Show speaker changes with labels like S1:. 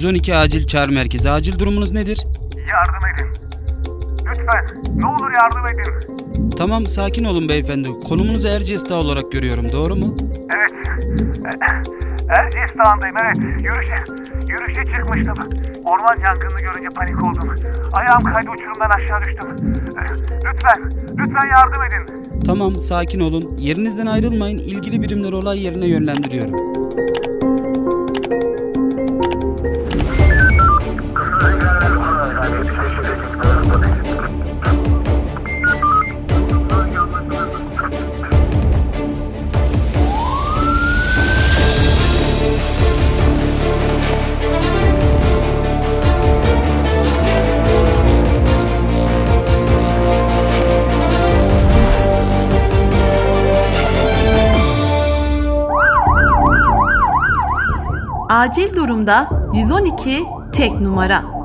S1: 112 acil çağrı merkezi. Acil durumunuz nedir?
S2: Yardım edin. Lütfen. Ne olur yardım edin.
S1: Tamam sakin olun beyefendi. Konumunuzu Erciyes Dağı olarak görüyorum doğru mu?
S2: Evet. Erciyes Dağı'ndayım evet. Yürüyüşe, yürüyüşe çıkmıştım. Orman yangını görünce panik oldum. Ayağım kaydı uçurumdan aşağı düştüm. Lütfen, lütfen yardım edin.
S1: Tamam sakin olun. Yerinizden ayrılmayın. İlgili birimleri olay yerine yönlendiriyorum.
S3: Acil durumda 112 tek numara.